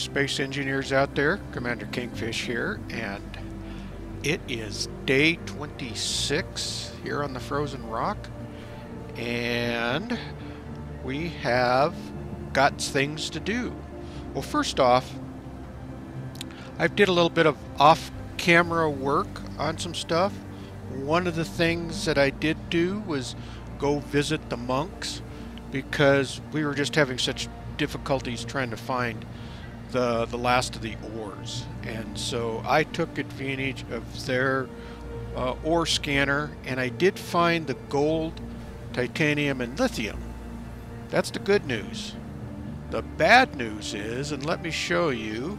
Space engineers out there. Commander Kingfish here, and it is day 26 here on the Frozen Rock, and we have got things to do. Well, first off, I did a little bit of off-camera work on some stuff. One of the things that I did do was go visit the monks because we were just having such difficulties trying to find the the last of the ores. And so I took advantage of their uh, ore scanner and I did find the gold titanium and lithium. That's the good news. The bad news is and let me show you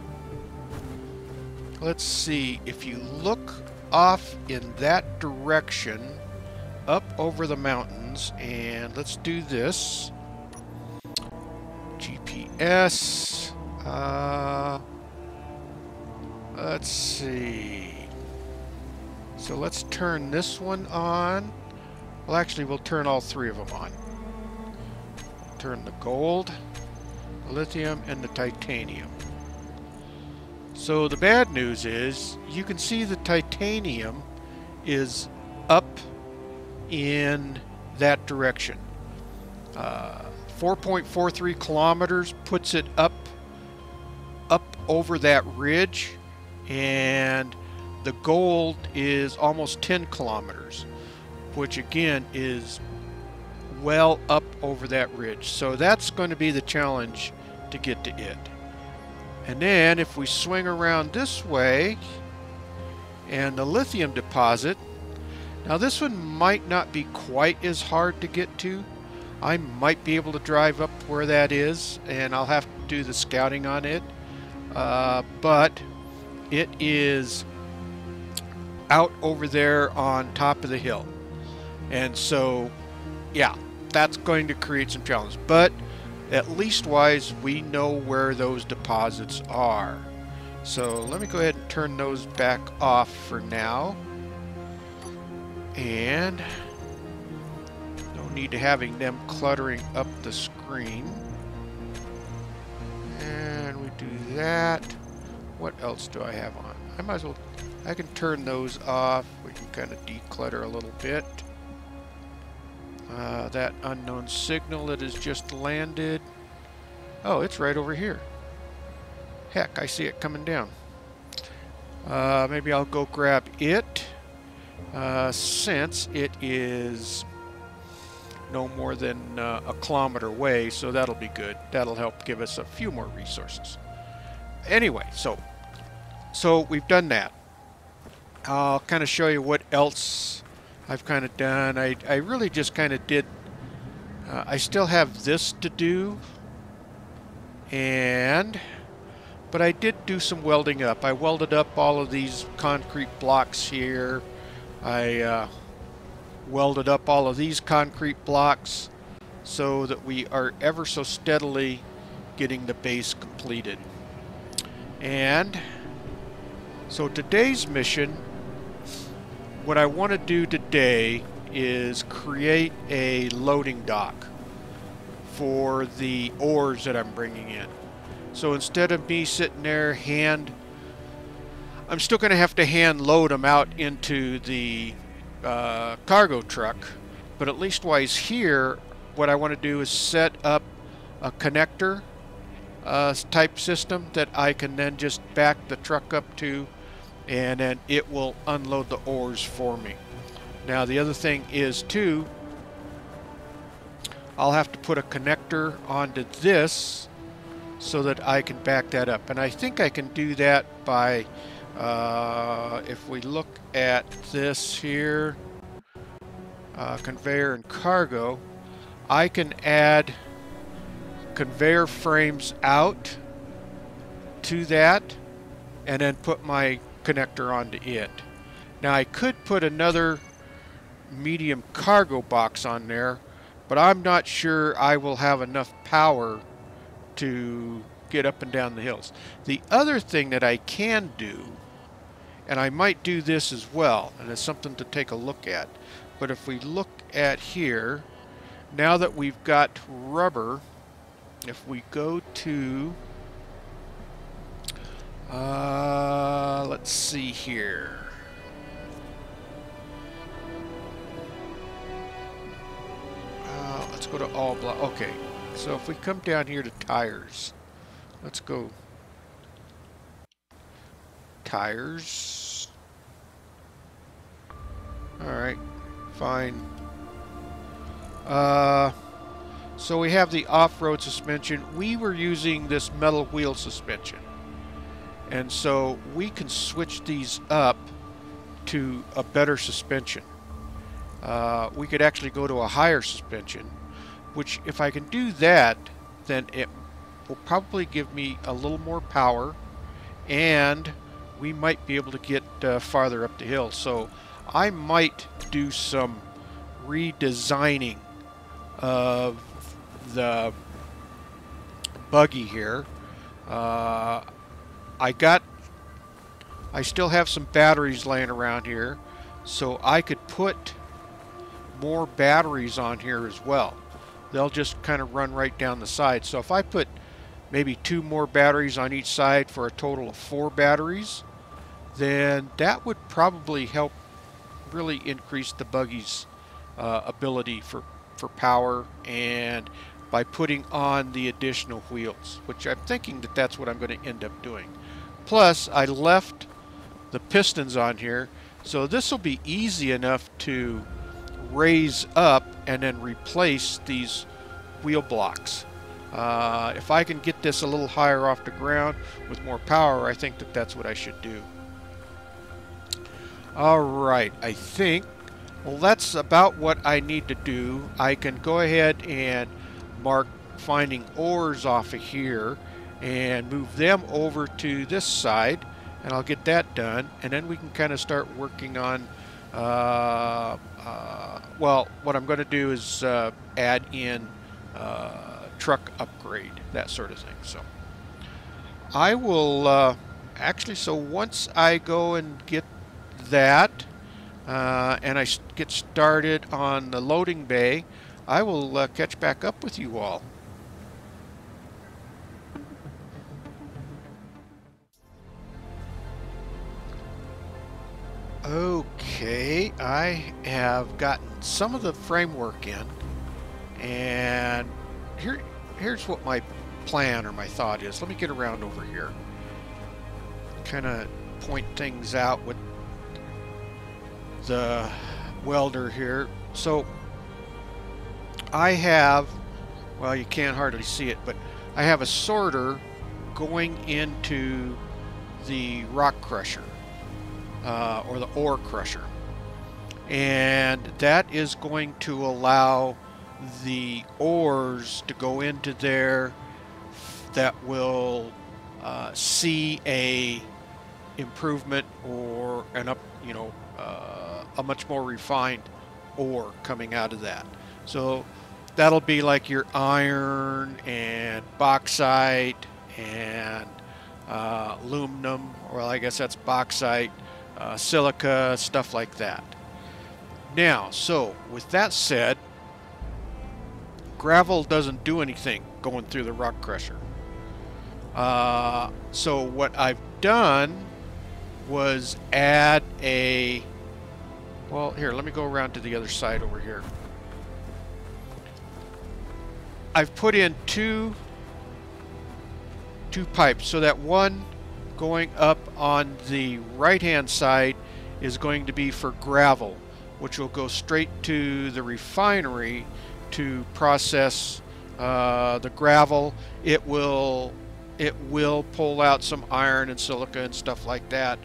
let's see if you look off in that direction up over the mountains and let's do this. GPS. Uh, let's see. So let's turn this one on. Well, actually, we'll turn all three of them on. Turn the gold, the lithium, and the titanium. So the bad news is you can see the titanium is up in that direction. Uh, 4.43 kilometers puts it up up over that ridge and the gold is almost 10 kilometers which again is well up over that ridge. So that's going to be the challenge to get to it. And then if we swing around this way and the lithium deposit now this one might not be quite as hard to get to. I might be able to drive up where that is, and I'll have to do the scouting on it. Uh, but it is out over there on top of the hill. And so, yeah, that's going to create some challenges. But at least wise, we know where those deposits are. So let me go ahead and turn those back off for now. And no need to having them cluttering up the screen. That. What else do I have on? I might as well, I can turn those off. We can kind of declutter a little bit. Uh, that unknown signal that has just landed. Oh, it's right over here. Heck, I see it coming down. Uh, maybe I'll go grab it. Uh, since it is no more than uh, a kilometer away, so that'll be good. That'll help give us a few more resources. Anyway, so so we've done that. I'll kind of show you what else I've kind of done. I, I really just kind of did, uh, I still have this to do, and, but I did do some welding up. I welded up all of these concrete blocks here. I uh, welded up all of these concrete blocks so that we are ever so steadily getting the base completed. And so today's mission, what I want to do today is create a loading dock for the ores that I'm bringing in. So instead of me sitting there hand, I'm still going to have to hand load them out into the uh, cargo truck. But at least wise here, what I want to do is set up a connector uh, type system that I can then just back the truck up to and then it will unload the ores for me. Now the other thing is too, I'll have to put a connector onto this so that I can back that up. And I think I can do that by uh, if we look at this here, uh, conveyor and cargo, I can add conveyor frames out to that and then put my connector onto it. Now I could put another medium cargo box on there, but I'm not sure I will have enough power to get up and down the hills. The other thing that I can do and I might do this as well, and it's something to take a look at. But if we look at here, now that we've got rubber, if we go to Uh, let's see here. Uh, let's go to all block. Okay, so if we come down here to tires, let's go tires. Alright, fine. Uh, so we have the off-road suspension. We were using this metal wheel suspension. And so we can switch these up to a better suspension. Uh, we could actually go to a higher suspension, which if I can do that, then it will probably give me a little more power and we might be able to get uh, farther up the hill. So I might do some redesigning of the buggy here. Uh, I got, I still have some batteries laying around here, so I could put more batteries on here as well. They'll just kind of run right down the side. So if I put maybe two more batteries on each side for a total of four batteries, then that would probably help really increase the buggy's uh, ability for, for power and by putting on the additional wheels, which I'm thinking that that's what I'm going to end up doing. Plus, I left the pistons on here, so this will be easy enough to raise up and then replace these wheel blocks. Uh, if I can get this a little higher off the ground with more power, I think that that's what I should do. Alright, I think, well that's about what I need to do. I can go ahead and mark finding ores off of here and move them over to this side and I'll get that done and then we can kind of start working on uh, uh, well what I'm going to do is uh, add in uh, truck upgrade that sort of thing so. I will uh, actually so once I go and get that uh, and I get started on the loading bay, I will uh, catch back up with you all. Okay, I have gotten some of the framework in, and here, here's what my plan or my thought is. Let me get around over here. Kind of point things out with the welder here. So I have, well you can't hardly see it, but I have a sorter going into the rock crusher uh, or the ore crusher and that is going to allow the ores to go into there that will uh, see a improvement or an up you know uh, a much more refined ore coming out of that. So that'll be like your iron and bauxite and uh, aluminum, or I guess that's bauxite, uh, silica, stuff like that. Now, so with that said, gravel doesn't do anything going through the rock crusher. Uh, so what I've done was add a well, here, let me go around to the other side over here. I've put in two two pipes so that one going up on the right hand side is going to be for gravel which will go straight to the refinery to process uh, the gravel it will it will pull out some iron and silica and stuff like that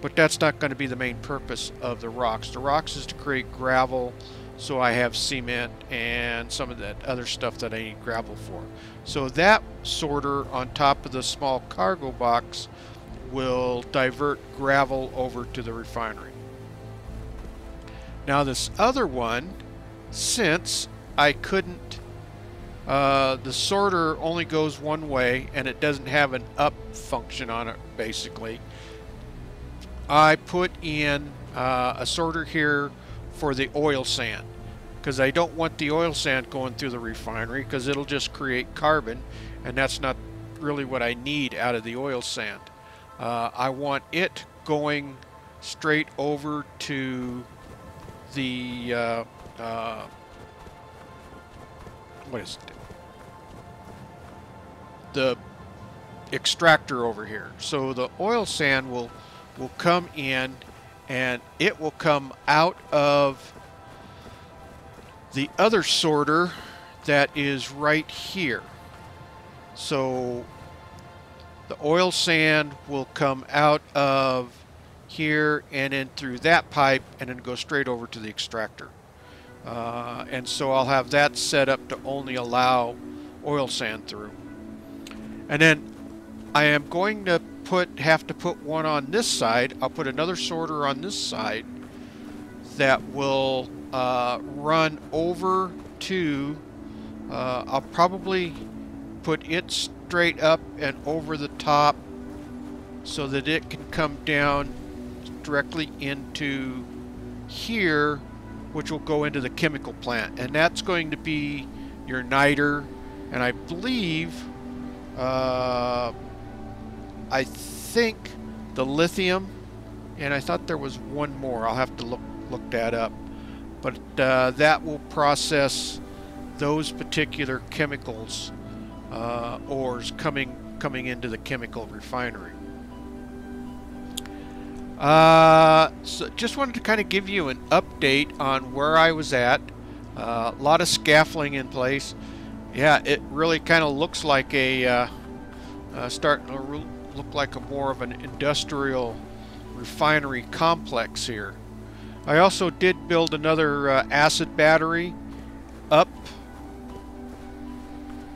but that's not going to be the main purpose of the rocks. The rocks is to create gravel, so I have cement and some of that other stuff that I need gravel for. So that sorter on top of the small cargo box will divert gravel over to the refinery. Now this other one, since I couldn't, uh, the sorter only goes one way and it doesn't have an up function on it basically. I put in uh, a sorter here for the oil sand because I don't want the oil sand going through the refinery because it'll just create carbon and that's not really what I need out of the oil sand. Uh, I want it going straight over to the uh, uh, what is it? The extractor over here. So the oil sand will will come in and it will come out of the other sorter that is right here. So the oil sand will come out of here and in through that pipe and then go straight over to the extractor. Uh, and so I'll have that set up to only allow oil sand through. And then I am going to put have to put one on this side. I'll put another sorter on this side that will uh, run over to, uh, I'll probably put it straight up and over the top so that it can come down directly into here which will go into the chemical plant and that's going to be your niter and I believe uh, I think the lithium, and I thought there was one more. I'll have to look look that up. But uh, that will process those particular chemicals uh, ores coming coming into the chemical refinery. Uh, so just wanted to kind of give you an update on where I was at. Uh, a lot of scaffolding in place. Yeah, it really kind of looks like a uh, uh, starting to look like a more of an industrial refinery complex here. I also did build another uh, acid battery up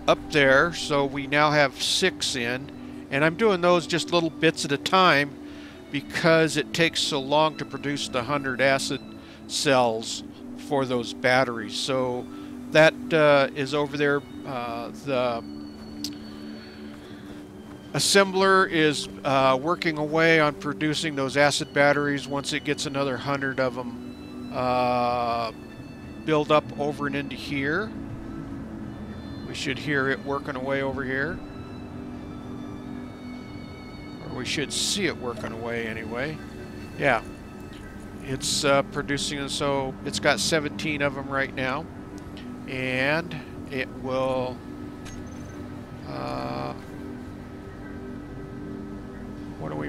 up there so we now have six in and I'm doing those just little bits at a time because it takes so long to produce the 100 acid cells for those batteries so that uh, is over there uh, the assembler is uh, working away on producing those acid batteries. Once it gets another hundred of them uh, build up over and into here. We should hear it working away over here. Or we should see it working away anyway. Yeah. It's uh, producing so it's got 17 of them right now. And it will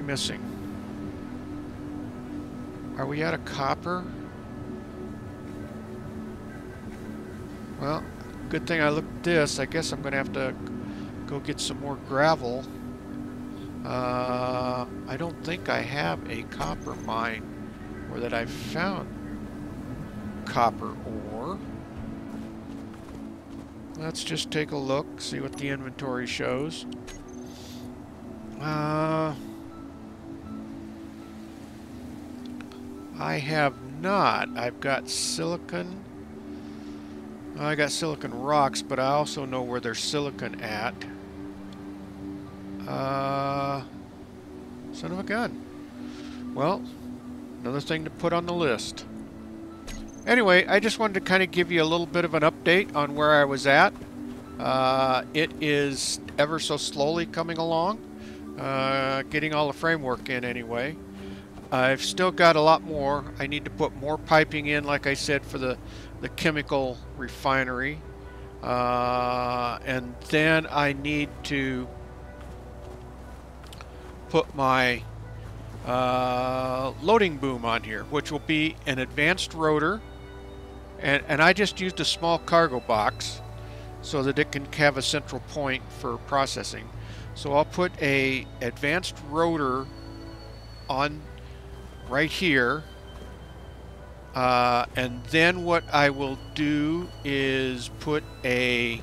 missing? Are we out of copper? Well, good thing I looked at this. I guess I'm going to have to go get some more gravel. Uh, I don't think I have a copper mine or that I've found copper ore. Let's just take a look, see what the inventory shows. Uh... I have not. I've got silicon. I got silicon rocks, but I also know where there's silicon at. Uh, son of a gun. Well, another thing to put on the list. Anyway, I just wanted to kind of give you a little bit of an update on where I was at. Uh, it is ever so slowly coming along, uh, getting all the framework in anyway. I've still got a lot more. I need to put more piping in, like I said, for the, the chemical refinery. Uh, and then I need to put my uh, loading boom on here, which will be an advanced rotor. And, and I just used a small cargo box so that it can have a central point for processing. So I'll put a advanced rotor on right here. Uh, and then what I will do is put a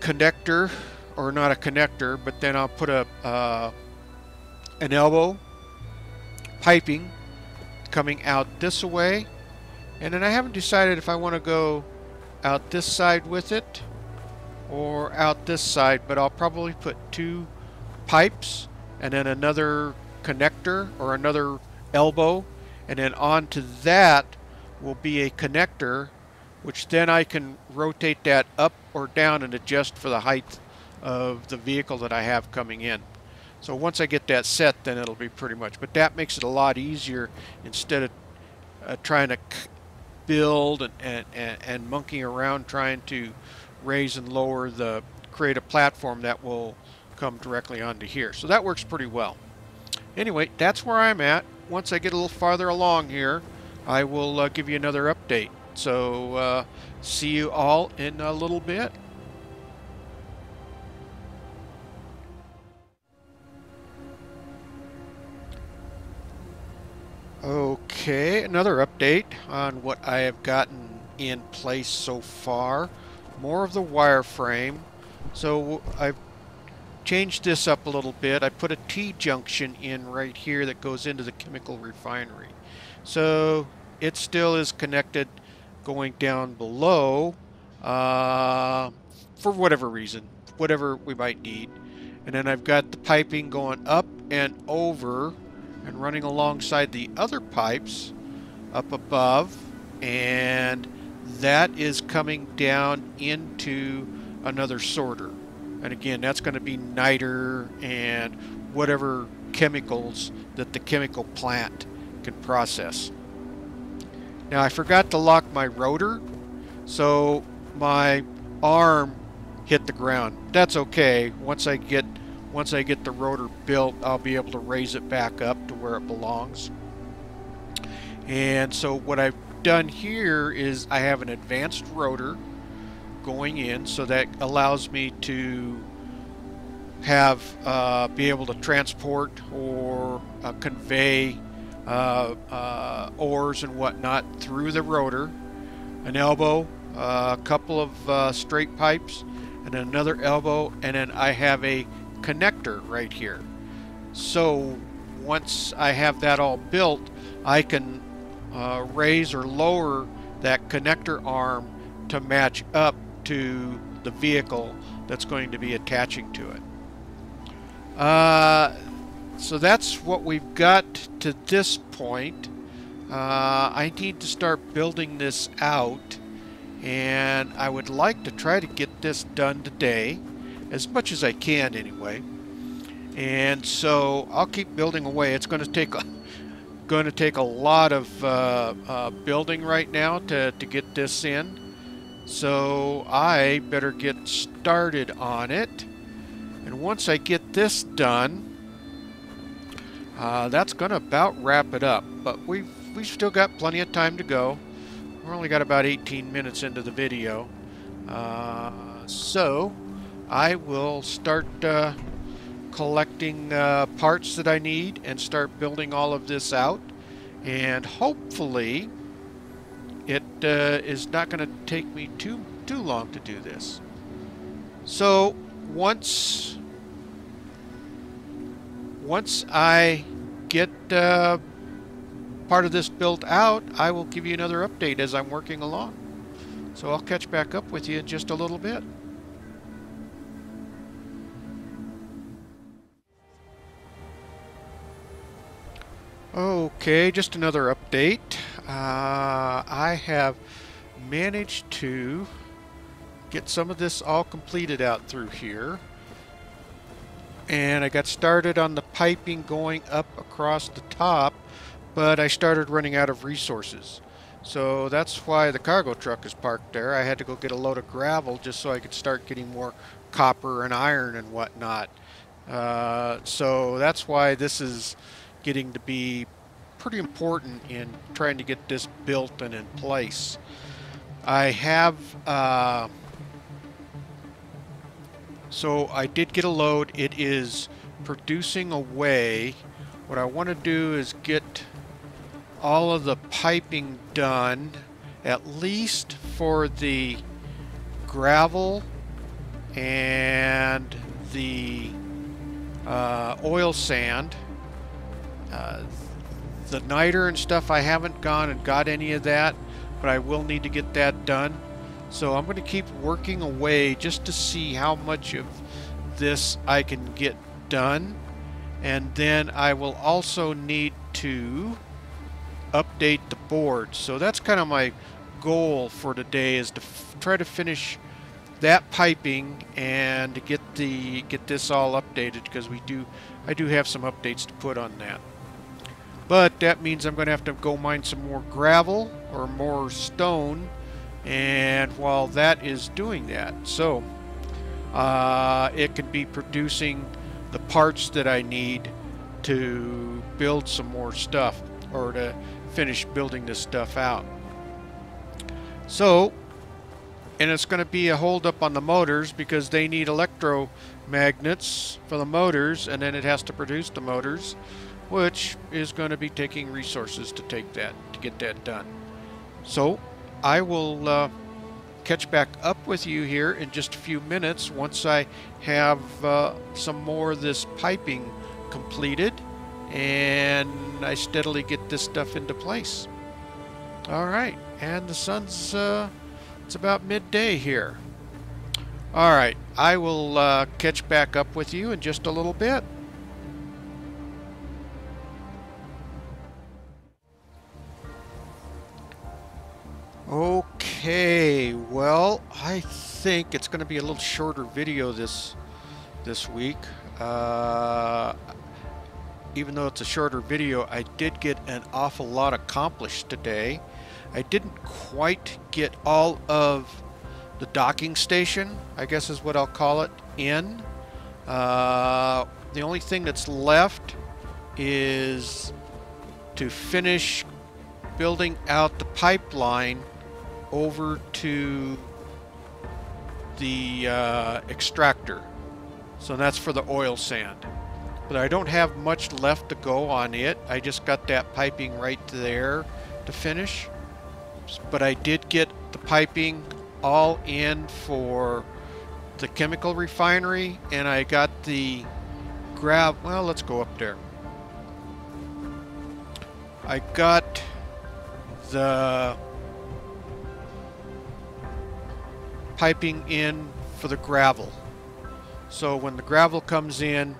connector, or not a connector, but then I'll put a uh, an elbow piping coming out this way. And then I haven't decided if I want to go out this side with it or out this side, but I'll probably put two pipes and then another connector or another elbow and then onto that will be a connector which then I can rotate that up or down and adjust for the height of the vehicle that I have coming in. So once I get that set, then it'll be pretty much. But that makes it a lot easier instead of uh, trying to build and, and, and, and around trying to raise and lower the, create a platform that will come directly onto here. So that works pretty well. Anyway, that's where I'm at. Once I get a little farther along here, I will uh, give you another update. So uh, see you all in a little bit. Okay, another update on what I have gotten in place so far. More of the wireframe. So I've changed this up a little bit. I put a T-junction in right here that goes into the chemical refinery. So it still is connected going down below uh, for whatever reason, whatever we might need. And then I've got the piping going up and over and running alongside the other pipes up above and that is coming down into another sorter and again that's going to be niter and whatever chemicals that the chemical plant can process. Now I forgot to lock my rotor so my arm hit the ground. That's okay. Once I get once I get the rotor built, I'll be able to raise it back up to where it belongs. And so what I've done here is I have an advanced rotor going in, so that allows me to have uh, be able to transport or uh, convey uh, uh ores and whatnot through the rotor. An elbow, uh, a couple of uh, straight pipes, and another elbow, and then I have a connector right here. So once I have that all built, I can raise or lower that connector arm to match up to the vehicle that's going to be attaching to it. Uh, so that's what we've got to this point. Uh, I need to start building this out and I would like to try to get this done today as much as I can anyway. And so I'll keep building away. It's going to take a, going to take a lot of uh, uh, building right now to, to get this in. So I better get started on it. And once I get this done, uh, that's going to about wrap it up. But we've, we've still got plenty of time to go. We're only got about 18 minutes into the video. Uh, so I will start uh, collecting uh, parts that I need and start building all of this out. And hopefully it uh, is not going to take me too, too long to do this. So once, once I get uh, part of this built out, I will give you another update as I'm working along. So I'll catch back up with you in just a little bit. Okay, just another update. Uh, I have managed to get some of this all completed out through here. And I got started on the piping going up across the top, but I started running out of resources. So that's why the cargo truck is parked there. I had to go get a load of gravel just so I could start getting more copper and iron and whatnot. Uh, so that's why this is getting to be pretty important in trying to get this built and in place. I have, uh, so I did get a load. It is producing away. What I want to do is get all of the piping done, at least for the gravel and the uh, oil sand. Uh, the niter and stuff, I haven't gone and got any of that, but I will need to get that done. So I'm going to keep working away just to see how much of this I can get done. And then I will also need to update the board. So that's kind of my goal for today is to try to finish that piping and get the get this all updated because we do I do have some updates to put on that. But that means I'm going to have to go mine some more gravel or more stone and while that is doing that so uh, it can be producing the parts that I need to build some more stuff or to finish building this stuff out. So, and it's going to be a holdup on the motors because they need electromagnets for the motors and then it has to produce the motors which is going to be taking resources to take that to get that done. So I will uh, catch back up with you here in just a few minutes once I have uh, some more of this piping completed and I steadily get this stuff into place. All right, and the sun's, uh, it's about midday here. All right, I will uh, catch back up with you in just a little bit. Okay, well, I think it's going to be a little shorter video this this week. Uh, even though it's a shorter video, I did get an awful lot accomplished today. I didn't quite get all of the docking station, I guess is what I'll call it, in. Uh, the only thing that's left is to finish building out the pipeline over to the uh, extractor. So that's for the oil sand but I don't have much left to go on it. I just got that piping right there to finish. But I did get the piping all in for the chemical refinery and I got the grab well let's go up there I got the piping in for the gravel so when the gravel comes in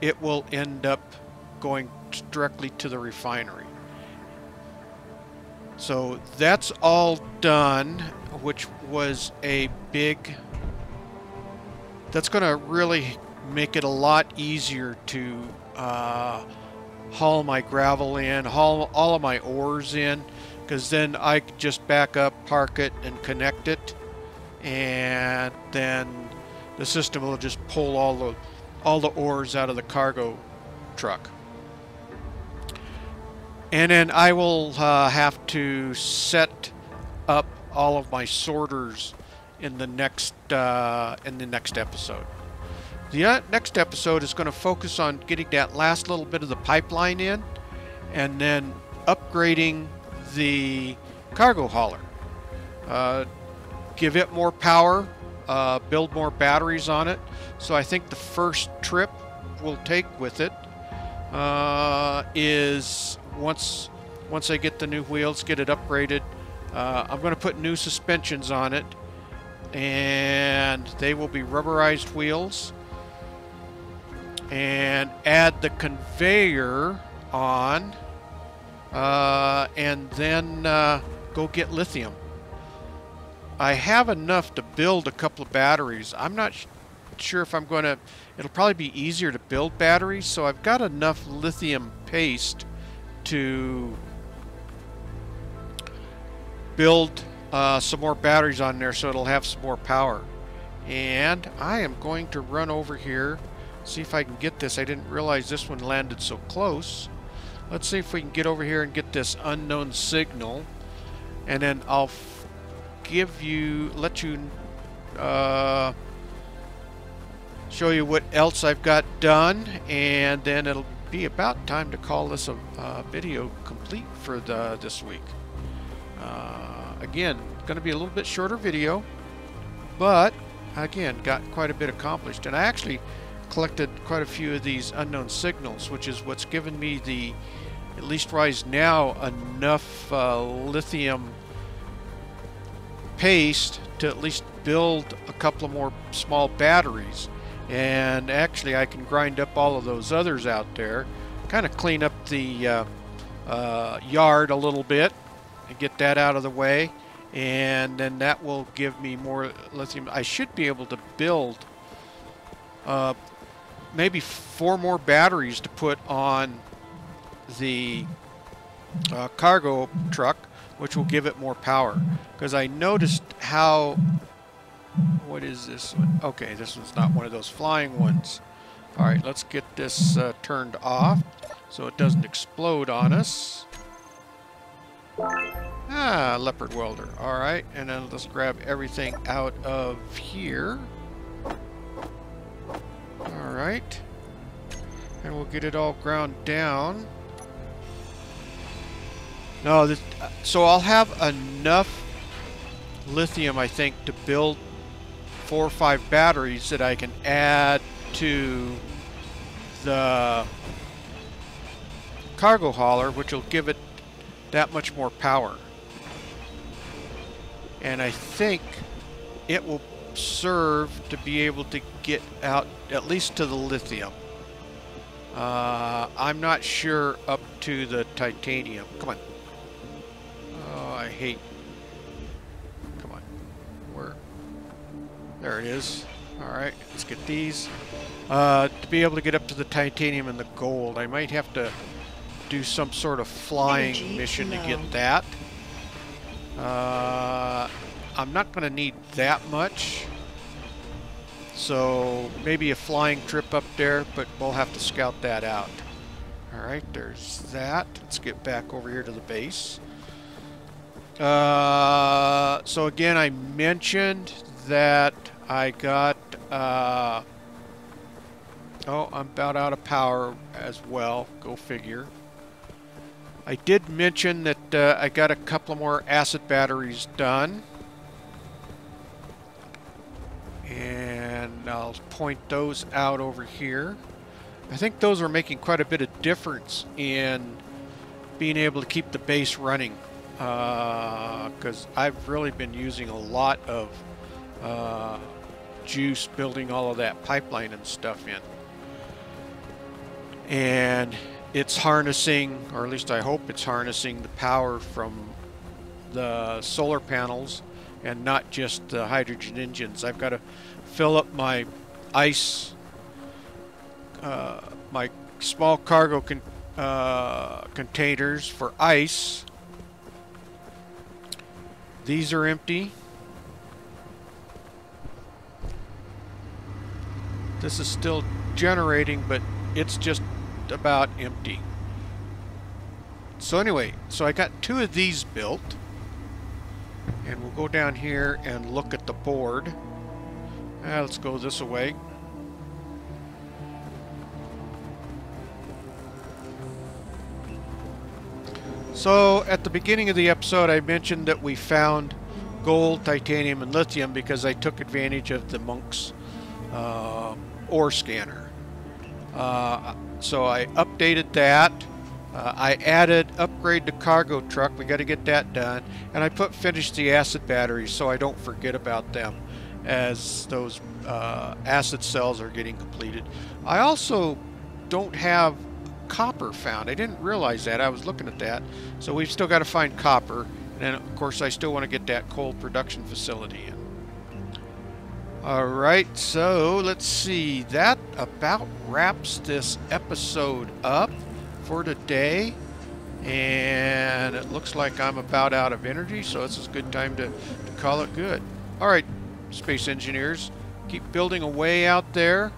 it will end up going directly to the refinery. So that's all done, which was a big... That's going to really make it a lot easier to uh, haul my gravel in, haul all of my ores in, because then I just back up, park it, and connect it, and then the system will just pull all the all the ores out of the cargo truck. And then I will uh, have to set up all of my sorters in the next uh, in the next episode. The uh, next episode is going to focus on getting that last little bit of the pipeline in, and then upgrading the cargo hauler. Uh, give it more power, uh, build more batteries on it. So I think the first trip we'll take with it uh, is once once I get the new wheels, get it upgraded. Uh, I'm going to put new suspensions on it, and they will be rubberized wheels. And add the conveyor on, uh, and then uh, go get lithium. I have enough to build a couple of batteries. I'm not sure if I'm going to... It'll probably be easier to build batteries, so I've got enough lithium paste to build uh, some more batteries on there so it'll have some more power. And I am going to run over here, see if I can get this. I didn't realize this one landed so close. Let's see if we can get over here and get this unknown signal. And then I'll give you, let you uh, show you what else I've got done, and then it'll be about time to call this a uh, video complete for the this week. Uh, again, going to be a little bit shorter video, but again, got quite a bit accomplished, and I actually collected quite a few of these unknown signals, which is what's given me the, at least rise now, enough uh, lithium paste to at least build a couple of more small batteries. And actually I can grind up all of those others out there, kind of clean up the uh, uh, yard a little bit and get that out of the way. and then that will give me more lithium. I should be able to build uh, maybe four more batteries to put on the uh, cargo truck, which will give it more power. Because I noticed how... What is this one? Okay, this one's not one of those flying ones. Alright, let's get this uh, turned off so it doesn't explode on us. Ah, leopard welder. Alright, and then let's grab everything out of here. Alright. And we'll get it all ground down. No, this, so I'll have enough lithium, I think, to build four or five batteries that I can add to the cargo hauler, which will give it that much more power. And I think it will serve to be able to get out at least to the lithium. Uh, I'm not sure up to the titanium. Come on. Hate... Come on. Where? There it is. Alright, let's get these. Uh, to be able to get up to the titanium and the gold, I might have to do some sort of flying Energy mission low. to get that. Uh, I'm not going to need that much. So maybe a flying trip up there, but we'll have to scout that out. Alright, there's that. Let's get back over here to the base. Uh, so again, I mentioned that I got... Uh, oh, I'm about out of power as well. Go figure. I did mention that uh, I got a couple more acid batteries done. And I'll point those out over here. I think those are making quite a bit of difference in being able to keep the base running. Because uh, I've really been using a lot of uh, juice building all of that pipeline and stuff in. And it's harnessing, or at least I hope it's harnessing the power from the solar panels and not just the hydrogen engines. I've got to fill up my ice, uh, my small cargo con uh, containers for ice. These are empty. This is still generating, but it's just about empty. So anyway, so I got two of these built. And we'll go down here and look at the board. Uh, let's go this way. So at the beginning of the episode I mentioned that we found gold, titanium, and lithium because I took advantage of the Monk's uh, ore scanner. Uh, so I updated that. Uh, I added upgrade the cargo truck. We got to get that done. And I put finish the acid batteries so I don't forget about them as those uh, acid cells are getting completed. I also don't have copper found. I didn't realize that. I was looking at that. So we've still got to find copper. And of course I still want to get that coal production facility in. Alright, so let's see. That about wraps this episode up for today. And it looks like I'm about out of energy, so it's a good time to, to call it good. Alright, space engineers, keep building away out there.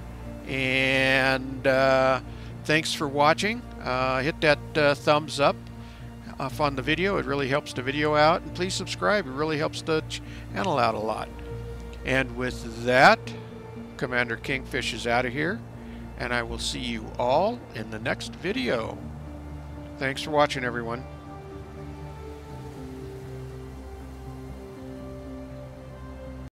And uh, thanks for watching. Uh, hit that uh, thumbs up off on the video. It really helps the video out. And please subscribe. It really helps the channel out a lot. And with that, Commander Kingfish is out of here, and I will see you all in the next video. Thanks for watching, everyone.